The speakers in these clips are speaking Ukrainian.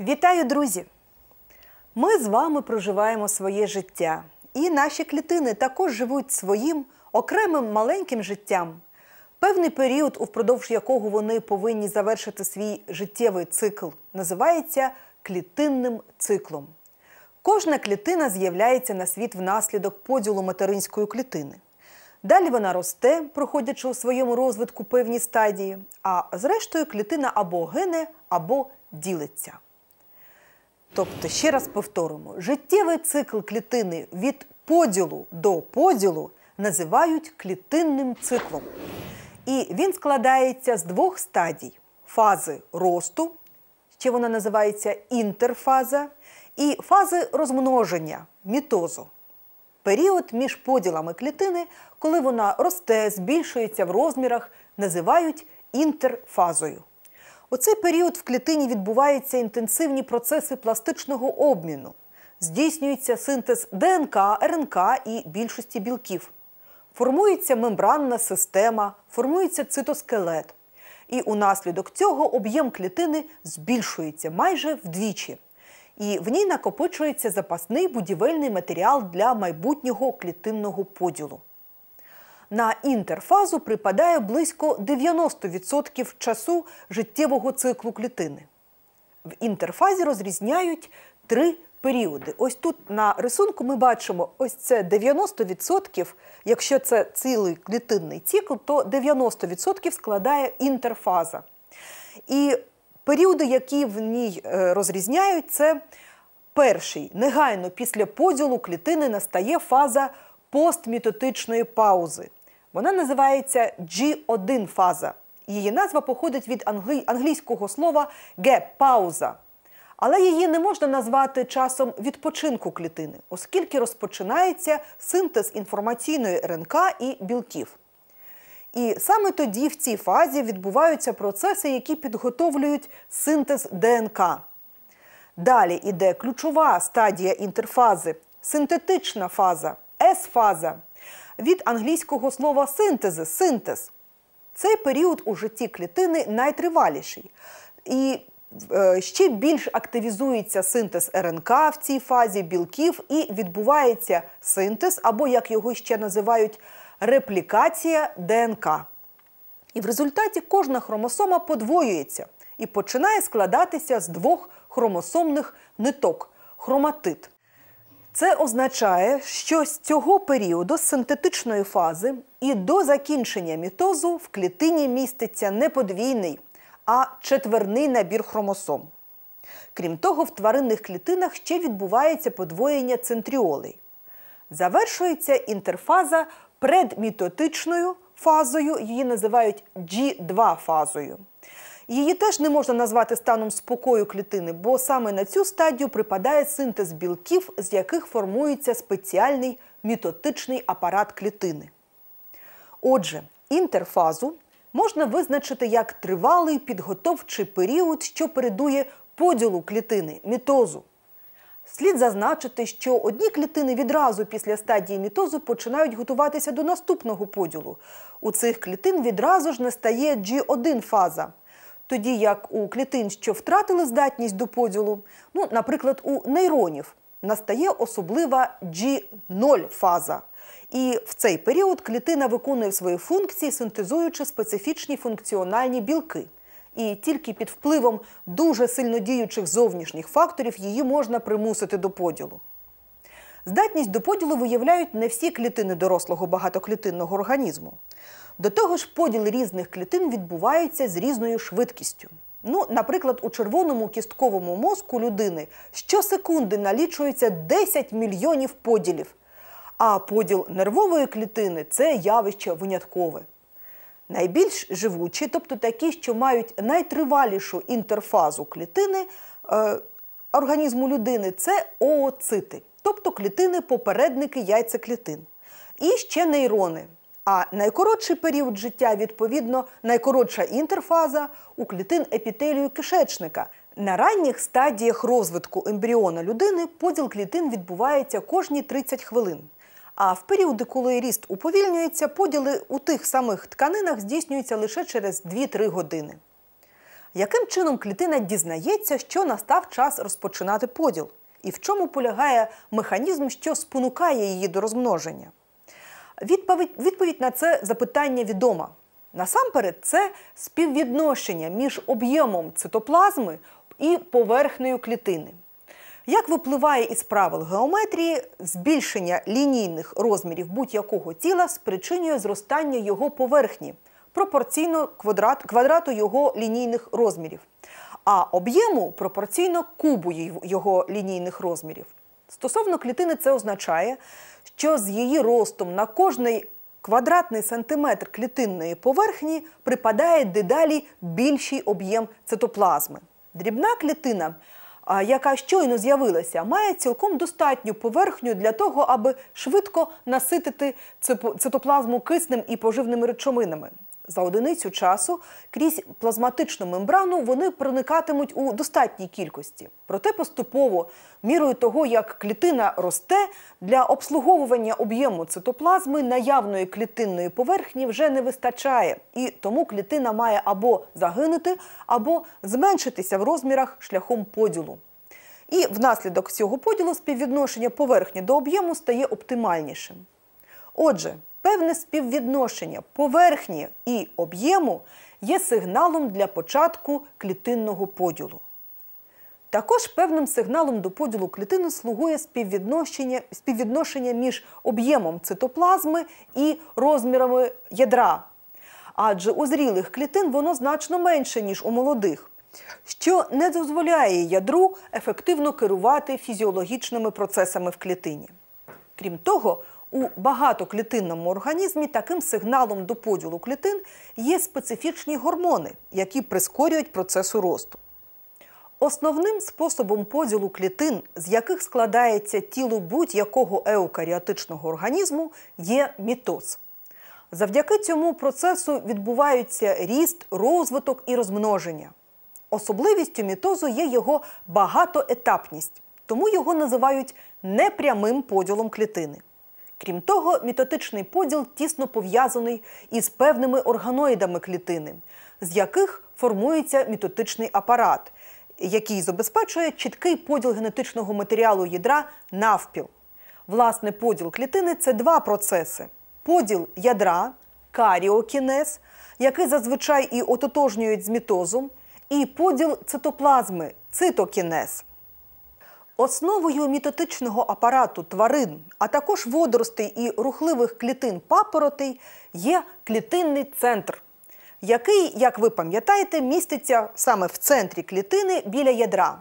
Вітаю, друзі! Ми з вами проживаємо своє життя, і наші клітини також живуть своїм окремим маленьким життям, певний період, упродовж якого вони повинні завершити свій життєвий цикл, називається клітинним циклом. Кожна клітина з'являється на світ внаслідок поділу материнської клітини. Далі вона росте, проходячи у своєму розвитку певні стадії, а зрештою клітина або гине, або ділиться. Тобто, ще раз повторимо, життєвий цикл клітини від поділу до поділу називають клітинним циклом. І він складається з двох стадій: фази росту, ще вона називається інтерфаза, і фази розмноження мітозу. Період між поділами клітини, коли вона росте, збільшується в розмірах, називають інтерфазою. У цей період в клітині відбуваються інтенсивні процеси пластичного обміну. Здійснюється синтез ДНК, РНК і більшості білків. Формується мембранна система, формується цитоскелет. І унаслідок цього об'єм клітини збільшується майже вдвічі. І в ній накопичується запасний будівельний матеріал для майбутнього клітинного поділу. На інтерфазу припадає близько 90% часу життєвого циклу клітини. В інтерфазі розрізняють три періоди. Ось тут на рисунку ми бачимо ось це 90%. Якщо це цілий клітинний цикл, то 90% складає інтерфаза. І періоди, які в ній е, розрізняють, це перший негайно після поділу клітини настає фаза постмітотичної паузи. Вона називається G1 фаза. Її назва походить від англійського слова «ге-пауза». Але її не можна назвати часом відпочинку клітини, оскільки розпочинається синтез інформаційної РНК і білків. І саме тоді в цій фазі відбуваються процеси, які підготовлюють синтез ДНК. Далі йде ключова стадія інтерфази, синтетична фаза, С-фаза від англійського слова синтези синтез. Цей період у житті клітини найтриваліший. І е, ще більш активізується синтез РНК в цій фазі білків, і відбувається синтез, або, як його ще називають, реплікація ДНК. І в результаті кожна хромосома подвоюється і починає складатися з двох хромосомних ниток хроматит. Це означає, що з цього періоду з синтетичної фази і до закінчення мітозу в клітині міститься не подвійний, а четверний набір хромосом. Крім того, в тваринних клітинах ще відбувається подвоєння центріолей. Завершується інтерфаза предмітотичною фазою, її називають G2 фазою. Її теж не можна назвати станом спокою клітини, бо саме на цю стадію припадає синтез білків, з яких формується спеціальний мітотичний апарат клітини. Отже, інтерфазу можна визначити як тривалий підготовчий період, що передує поділу клітини мітозу. Слід зазначити, що одні клітини відразу після стадії мітозу починають готуватися до наступного поділу. У цих клітин відразу ж настає G1 фаза тоді як у клітин, що втратили здатність до поділу, ну, наприклад, у нейронів настає особлива G0 фаза. І в цей період клітина виконує свої функції, синтезуючи специфічні функціональні білки. І тільки під впливом дуже сильно діючих зовнішніх факторів її можна примусити до поділу. Здатність до поділу виявляють не всі клітини дорослого багатоклітинного організму. До того ж, поділ різних клітин відбувається з різною швидкістю. Ну, Наприклад, у червоному кістковому мозку людини щосекунди налічується 10 мільйонів поділів, а поділ нервової клітини це явище виняткове. Найбільш живучі, тобто такі, що мають найтривалішу інтерфазу клітини е, організму людини, це ооцити, тобто клітини-попередники яйцеклітин. І ще нейрони. А найкоротший період життя, відповідно, найкоротша інтерфаза у клітин епітелію кишечника. На ранніх стадіях розвитку ембріона людини поділ клітин відбувається кожні 30 хвилин. А в періоди, коли ріст уповільнюється, поділи у тих самих тканинах здійснюються лише через 2-3 години. Яким чином клітина дізнається, що настав час розпочинати поділ? І в чому полягає механізм, що спонукає її до розмноження? Відповідь, відповідь на це запитання відома. Насамперед, це співвідношення між об'ємом цитоплазми і поверхнею клітини. Як випливає із правил геометрії, збільшення лінійних розмірів будь-якого тіла спричинює зростання його поверхні пропорційно квадрат, квадрату його лінійних розмірів, а об'єму пропорційно кубу його лінійних розмірів. Стосовно клітини, це означає, що з її ростом на кожний квадратний сантиметр клітинної поверхні припадає дедалі більший об'єм цитоплазми. Дрібна клітина яка щойно з'явилася, має цілком достатню поверхню для того, аби швидко наситити цитоплазму киснем і поживними речовинами. За одиницю часу крізь плазматичну мембрану вони проникатимуть у достатній кількості. Проте поступово, мірою того, як клітина росте, для обслуговування об'єму цитоплазми наявної клітинної поверхні вже не вистачає, і тому клітина має або загинути, або зменшитися в розмірах шляхом поділу. І внаслідок цього поділу співвідношення поверхні до об'єму стає оптимальнішим. Отже, певне співвідношення поверхні і об'єму є сигналом для початку клітинного поділу. Також певним сигналом до поділу клітини слугує співвідношення співвідношення між об'ємом цитоплазми і розмірами ядра. Адже у зрілих клітин воно значно менше, ніж у молодих, що не дозволяє ядру ефективно керувати фізіологічними процесами в клітині. Крім того, у багатоклітинному організмі таким сигналом до поділу клітин є специфічні гормони, які прискорюють процесу росту. Основним способом поділу клітин, з яких складається тіло будь-якого еукаріотичного організму, є мітоз. Завдяки цьому процесу відбуваються ріст, розвиток і розмноження. Особливістю мітозу є його багатоетапність, тому його називають непрямим поділом клітини. Крім того, мітотичний поділ тісно пов'язаний із певними органоїдами клітини, з яких формується мітотичний апарат, який забезпечує чіткий поділ генетичного матеріалу ядра навпіл. Власне, поділ клітини це два процеси: поділ ядра, каріокінез, який зазвичай і ототожнюють з мітозом, і поділ цитоплазми цитокінез. Основою мітотичного апарату тварин, а також водоростей і рухливих клітин папоротей є клітинний центр, який, як ви пам'ятаєте, міститься саме в центрі клітини біля ядра.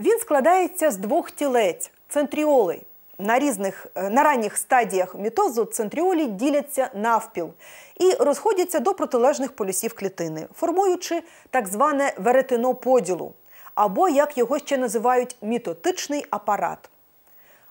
Він складається з двох тілець центріолей. На різних е, на ранніх стадіях мітозу центріолі діляться навпіл і розходяться до протилежних полюсів клітини, формуючи так зване веретено поділу або, як його ще називають, мітотичний апарат.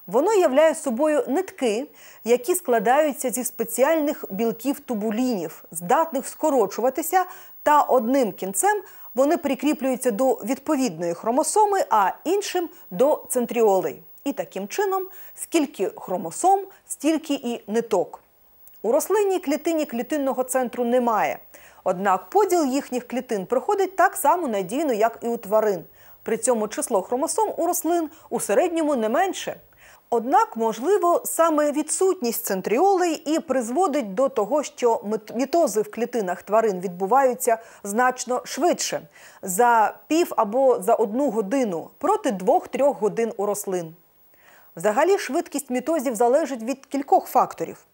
Воно являє собою нитки, які складаються зі спеціальних білків тубулінів, здатних скорочуватися, та одним кінцем вони прикріплюються до відповідної хромосоми, а іншим до центріолей. І таким чином, скільки хромосом, стільки і ниток. У рослинній клітині клітинного центру немає. Однак поділ їхніх клітин проходить так само надійно, як і у тварин. При цьому число хромосом у рослин у середньому не менше. Однак, можливо, саме відсутність центріолей і призводить до того, що мітози в клітинах тварин відбуваються значно швидше за пів або за одну годину проти двох-трьох годин у рослин. Взагалі, швидкість мітозів залежить від кількох факторів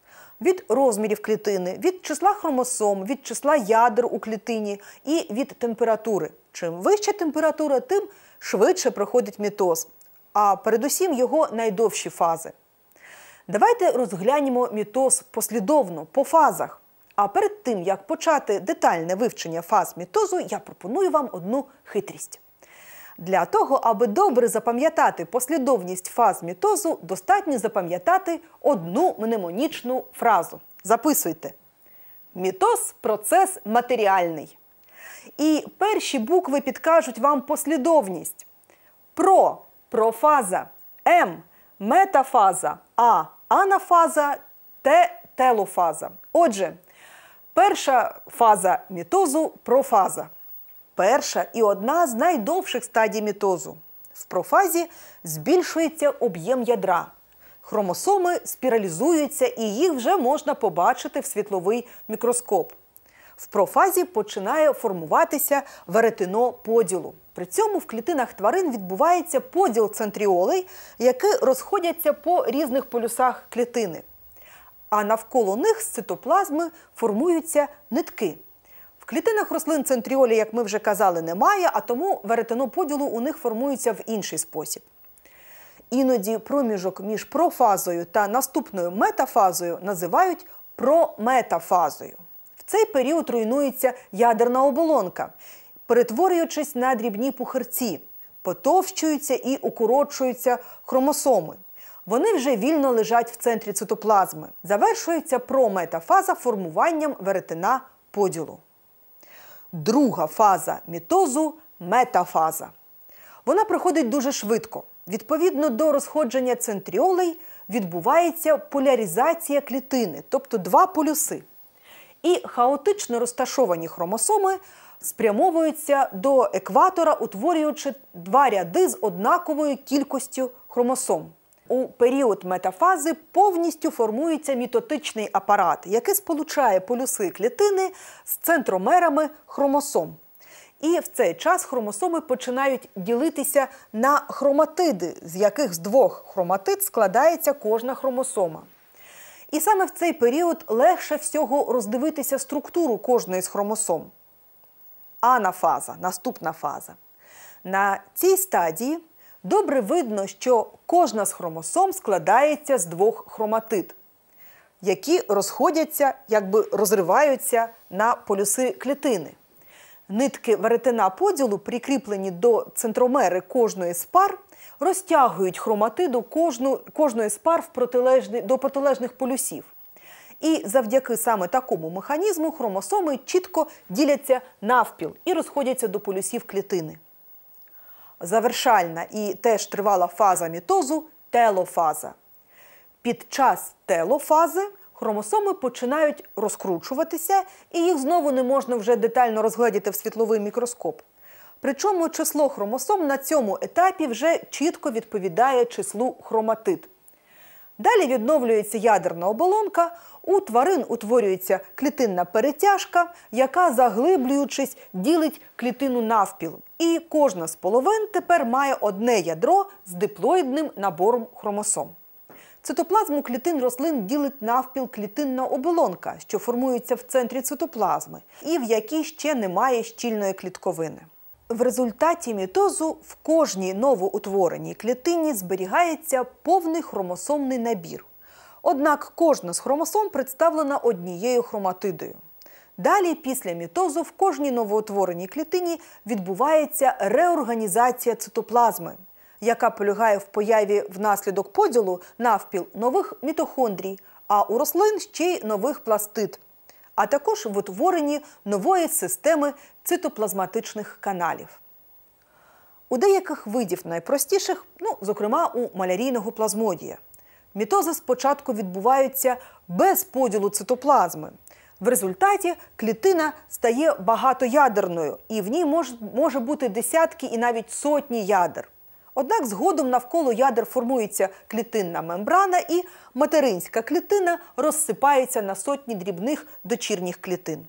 від розмірів клітини, від числа хромосом, від числа ядер у клітині і від температури. Чим вища температура, тим швидше проходить мітоз, а передусім його найдовші фази. Давайте розглянемо мітоз послідовно по фазах. А перед тим, як почати детальне вивчення фаз мітозу, я пропоную вам одну хитрість. Для того, аби добре запам'ятати послідовність фаз мітозу, достатньо запам'ятати одну мнемонічну фразу. Записуйте. Мітоз процес матеріальний. І перші букви підкажуть вам послідовність. Про профаза, М метафаза, А анафаза, Т телофаза. Отже, перша фаза мітозу профаза. Перша і одна з найдовших стадій мітозу. В профазі збільшується об'єм ядра. Хромосоми спіралізуються і їх вже можна побачити в світловий мікроскоп. В профазі починає формуватися веретено поділу. При цьому в клітинах тварин відбувається поділ центріолей, які розходяться по різних полюсах клітини. А навколо них з цитоплазми формуються нитки. Клітинах рослин центріолі, як ми вже казали, немає, а тому веретено поділу у них формується в інший спосіб. Іноді проміжок між профазою та наступною метафазою називають прометафазою. В цей період руйнується ядерна оболонка, перетворюючись на дрібні пухирці, потовщуються і укорочуються хромосоми. Вони вже вільно лежать в центрі цитоплазми. Завершується прометафаза формуванням веретена поділу. Друга фаза мітозу метафаза. Вона проходить дуже швидко. Відповідно до розходження центріолей відбувається поляризація клітини, тобто два полюси. І хаотично розташовані хромосоми спрямовуються до екватора, утворюючи два ряди з однаковою кількістю хромосом. У період метафази повністю формується мітотичний апарат, який сполучає полюси клітини з центромерами хромосом. І в цей час хромосоми починають ділитися на хроматиди, з яких з двох хроматид складається кожна хромосома. І саме в цей період легше всього роздивитися структуру кожної з хромосом. Анафаза, наступна фаза. На цій стадії добре видно, що кожна з хромосом складається з двох хроматид, які розходяться, якби розриваються на полюси клітини. Нитки веретена поділу, прикріплені до центромери кожної з пар, розтягують хроматиду кожну, кожної з пар в протилежні, до протилежних полюсів. І завдяки саме такому механізму хромосоми чітко діляться навпіл і розходяться до полюсів клітини. Завершальна і теж тривала фаза мітозу телофаза. Під час телофази хромосоми починають розкручуватися, і їх знову не можна вже детально розгледіти в світловий мікроскоп. Причому число хромосом на цьому етапі вже чітко відповідає числу хроматид. Далі відновлюється ядерна оболонка, у тварин утворюється клітинна перетяжка, яка, заглиблюючись, ділить клітину навпіл. І кожна з половин тепер має одне ядро з диплоїдним набором хромосом. Цитоплазму клітин рослин ділить навпіл клітинна оболонка, що формується в центрі цитоплазми, і в якій ще немає щільної клітковини. В результаті мітозу в кожній новоутвореній клітині зберігається повний хромосомний набір. Однак кожна з хромосом представлена однією хроматидою. Далі, після мітозу, в кожній новоутвореній клітині відбувається реорганізація цитоплазми, яка полягає в появі внаслідок поділу навпіл нових мітохондрій, а у рослин ще й нових пластид а також в утворенні нової системи цитоплазматичних каналів. У деяких видів найпростіших, ну, зокрема у малярійного плазмодія, мітози спочатку відбуваються без поділу цитоплазми. В результаті клітина стає багатоядерною, і в ній може, бути десятки і навіть сотні ядер. Однак згодом навколо ядер формується клітинна мембрана, і материнська клітина розсипається на сотні дрібних дочірніх клітин.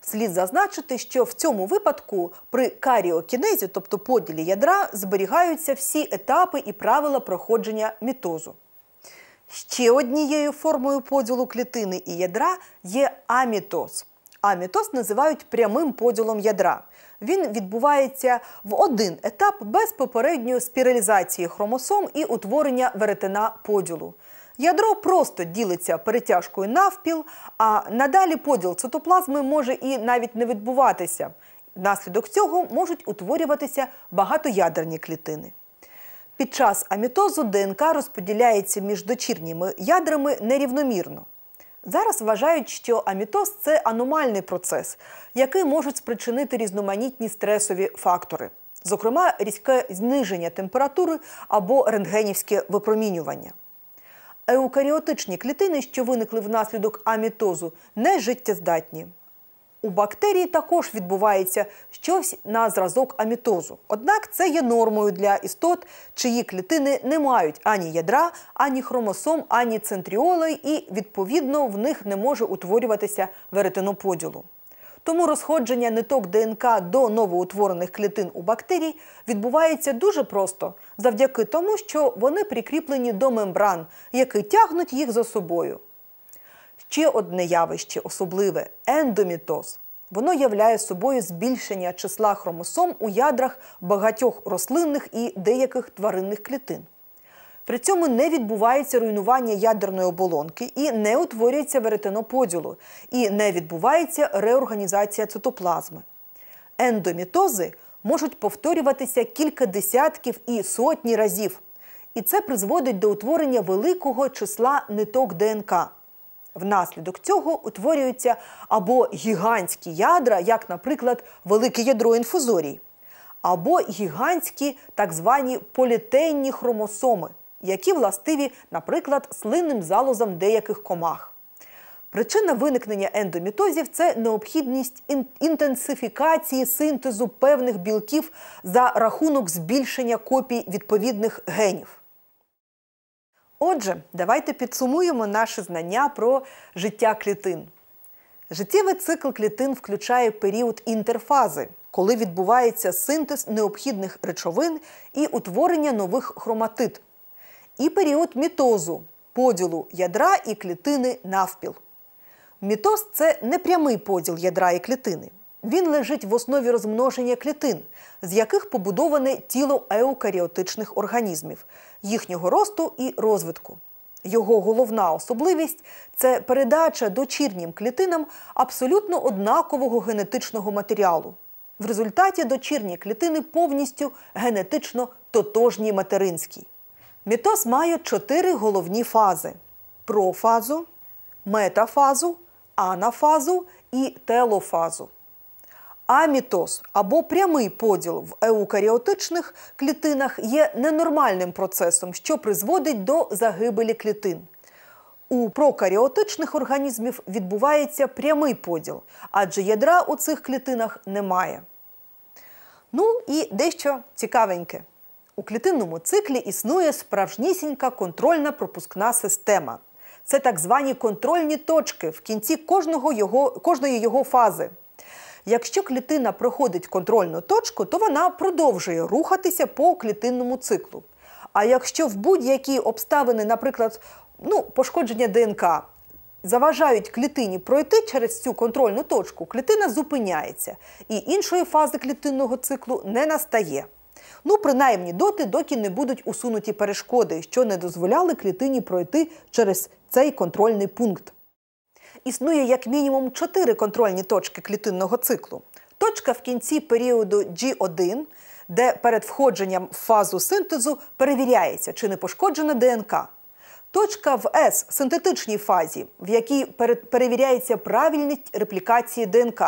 Слід зазначити, що в цьому випадку при каріокінезі, тобто поділі ядра, зберігаються всі етапи і правила проходження мітозу. Ще однією формою поділу клітини і ядра є амітоз. Амітоз називають прямим поділом ядра він відбувається в один етап без попередньої спіралізації хромосом і утворення веретена поділу. Ядро просто ділиться перетяжкою навпіл, а надалі поділ цитоплазми може і навіть не відбуватися. Внаслідок цього можуть утворюватися багатоядерні клітини. Під час амітозу ДНК розподіляється між дочірніми ядрами нерівномірно. Зараз вважають, що амітоз це аномальний процес, який можуть спричинити різноманітні стресові фактори, зокрема різке зниження температури або рентгенівське випромінювання. Еукаріотичні клітини, що виникли внаслідок амітозу, не життєздатні. У бактерії також відбувається щось на зразок амітозу. Однак це є нормою для істот, чиї клітини не мають ані ядра, ані хромосом, ані центріоли, і відповідно в них не може утворюватися веретеноподілу. Тому розходження ниток ДНК до новоутворених клітин у бактерій відбувається дуже просто завдяки тому, що вони прикріплені до мембран, які тягнуть їх за собою. Ще одне явище особливе ендомітоз. Воно являє собою збільшення числа хромосом у ядрах багатьох рослинних і деяких тваринних клітин. При цьому не відбувається руйнування ядерної оболонки і не утворюється веретеноподілу, і не відбувається реорганізація цитоплазми. Ендомітози можуть повторюватися кілька десятків і сотні разів. І це призводить до утворення великого числа ниток ДНК. Внаслідок цього утворюються або гігантські ядра, як, наприклад, велике ядро інфузорій, або гігантські так звані політенні хромосоми, які властиві, наприклад, слинним залозам деяких комах. Причина виникнення ендомітозів це необхідність інтенсифікації синтезу певних білків за рахунок збільшення копій відповідних генів. Отже, давайте підсумуємо наше знання про життя клітин. Життєвий цикл клітин включає період інтерфази, коли відбувається синтез необхідних речовин і утворення нових хроматит, і період мітозу поділу ядра і клітини навпіл. Мітоз це непрямий поділ ядра і клітини. Він лежить в основі розмноження клітин, з яких побудоване тіло еукаріотичних організмів, їхнього росту і розвитку. Його головна особливість це передача дочірнім клітинам абсолютно однакового генетичного матеріалу. В результаті дочірні клітини повністю генетично тотожні материнській. Мітоз має чотири головні фази: профазу, метафазу, анафазу і телофазу. Амітоз або прямий поділ в еукаріотичних клітинах є ненормальним процесом, що призводить до загибелі клітин. У прокаріотичних організмів відбувається прямий поділ, адже ядра у цих клітинах немає. Ну і дещо цікавеньке. У клітинному циклі існує справжнісінька контрольна пропускна система. Це так звані контрольні точки в кінці кожного його, кожної його фази. Якщо клітина проходить контрольну точку, то вона продовжує рухатися по клітинному циклу. А якщо в будь-які обставини, наприклад, ну, пошкодження ДНК, заважають клітині пройти через цю контрольну точку, клітина зупиняється і іншої фази клітинного циклу не настає. Ну, принаймні доти, доки не будуть усунуті перешкоди, що не дозволяли клітині пройти через цей контрольний пункт існує як мінімум чотири контрольні точки клітинного циклу. Точка в кінці періоду G1, де перед входженням в фазу синтезу перевіряється, чи не пошкоджена ДНК. Точка в S синтетичній фазі, в якій перевіряється правильність реплікації ДНК.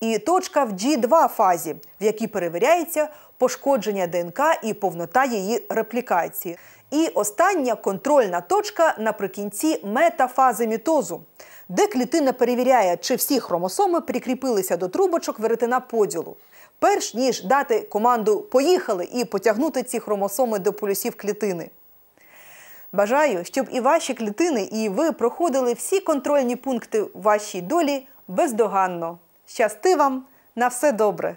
І точка в G2 фазі, в якій перевіряється пошкодження ДНК і повнота її реплікації. І остання контрольна точка наприкінці метафази мітозу, де клітина перевіряє, чи всі хромосоми прикріпилися до трубочок веретена поділу, перш ніж дати команду Поїхали і потягнути ці хромосоми до полюсів клітини. Бажаю, щоб і ваші клітини, і ви проходили всі контрольні пункти вашій долі бездоганно. Щасти вам на все добре!